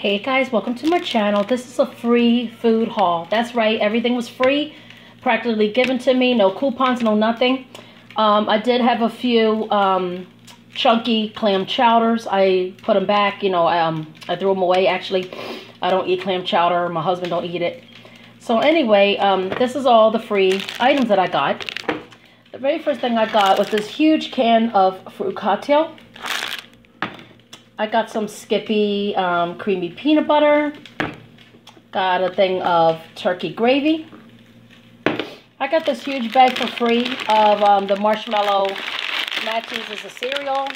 Hey guys, welcome to my channel. This is a free food haul. That's right, everything was free, practically given to me. No coupons, no nothing. Um, I did have a few um, chunky clam chowders. I put them back, you know, um, I threw them away actually. I don't eat clam chowder. My husband don't eat it. So anyway, um, this is all the free items that I got. The very first thing I got was this huge can of fruit cocktail. I got some Skippy um, creamy peanut butter. Got a thing of turkey gravy. I got this huge bag for free of um, the marshmallow Mateys as a cereal.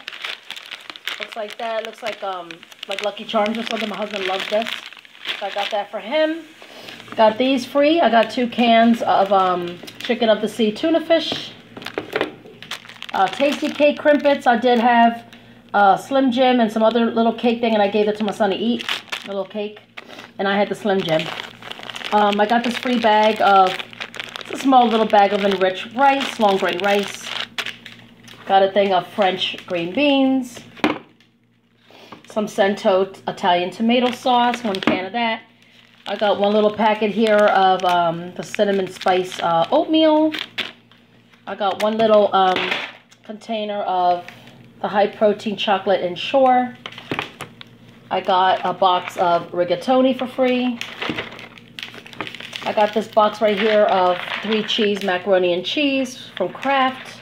Looks like that. Looks like um like Lucky Charms or something. My husband loves this. So I got that for him. Got these free. I got two cans of um, chicken of the sea tuna fish. Uh, Tastykake Krimpets. I did have uh, Slim Jim and some other little cake thing, and I gave it to my son to eat, a little cake. And I had the Slim Jim. Um, I got this free bag of, it's a small little bag of enriched rice, long grain rice. Got a thing of French green beans. Some Cento Italian tomato sauce, one can of that. I got one little packet here of um, the cinnamon spice uh, oatmeal. I got one little um, container of the high protein chocolate Ensure. I got a box of rigatoni for free. I got this box right here of three cheese macaroni and cheese from Kraft.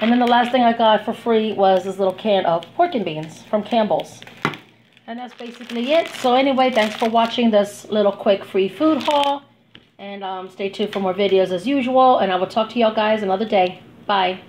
And then the last thing I got for free was this little can of pork and beans from Campbell's. And that's basically it. So anyway, thanks for watching this little quick free food haul. And um, stay tuned for more videos as usual. And I will talk to y'all guys another day. Bye.